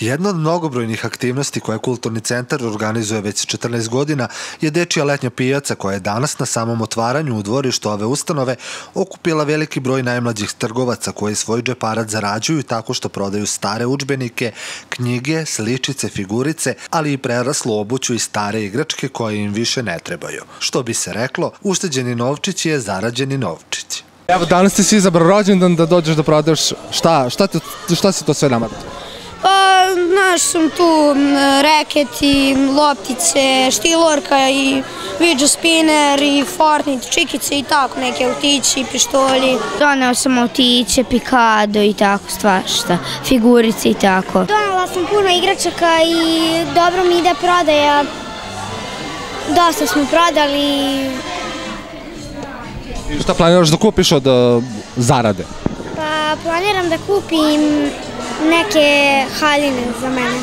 Jedna od mnogobrojnih aktivnosti koje Kulturni centar organizuje već 14 godina je dečija letnja pijaca koja je danas na samom otvaranju u dvorištu ove ustanove okupila veliki broj najmlađih trgovaca koji svoj džeparac zarađuju tako što prodaju stare učbenike, knjige, sličice, figurice, ali i preraslu obuću i stare igračke koje im više ne trebaju. Što bi se reklo, ušteđeni novčić je zarađeni novčić. Evo, danas ti si izabrao rođendan da dođeš da prodaš šta, šta, te, šta si to sve nama? Znaš, sam tu m, reketi, loptice, štilorka i video spinner i Fortnite, čikice i tako, neke autići, pištolji. Doneo sam autiće, pikado i tako svašta, figurice i tako. Donela sam puno igračaka i dobro mi ide prodaja. Dosta smo prodali. I šta planiraš da kupiš od uh, zarade? Pa planiram da kupim neke haljine za mene.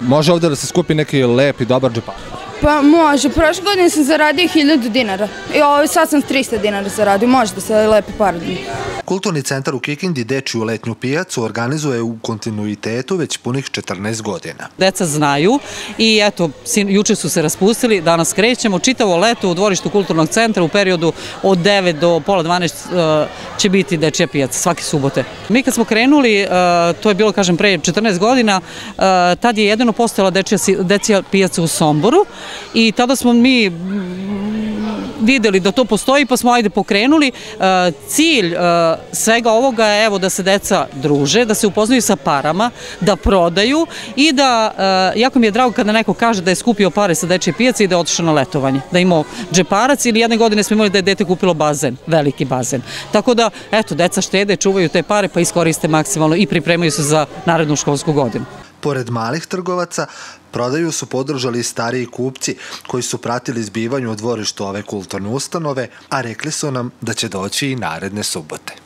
Može ovde da se skupi neki lep i dobar džeparac? Pa može, prošle godine sam zaradio 1000 dinara i ovo sad sam 300 dinara zaradio, može da se lepe paradni. Kulturni centar u Kikindi dečiju letnju pijacu organizuje u kontinuitetu već punih 14 godina. Deca znaju i eto, juče su se raspustili, danas krećemo. Čitavo leto u dvorištu kulturnog centra u periodu od 9 do pola 12 e, će biti dečija pijaca svake subote. Mi kad smo krenuli, e, to je bilo, kažem, pre 14 godina, e, tad je jedino postojala dečija pijaca u Somboru i tada smo mi videli da to postoji pa smo ajde pokrenuli. E, Cilj e, svega ovoga je evo da se deca druže, da se upoznaju sa parama, da prodaju i da, e, jako mi je drago kada neko kaže da je skupio pare sa dečje pijace i da je otišao na letovanje, da imao džeparac ili jedne godine smo imali da je dete kupilo bazen, veliki bazen. Tako da, eto, deca štede, čuvaju te pare pa iskoriste maksimalno i pripremaju se za narednu školsku godinu. Pored malih trgovaca, prodaju su podržali stariji kupci koji su pratili zbivanje u dvorištu ove kulturne ustanove, a rekli su nam da će doći i naredne subote.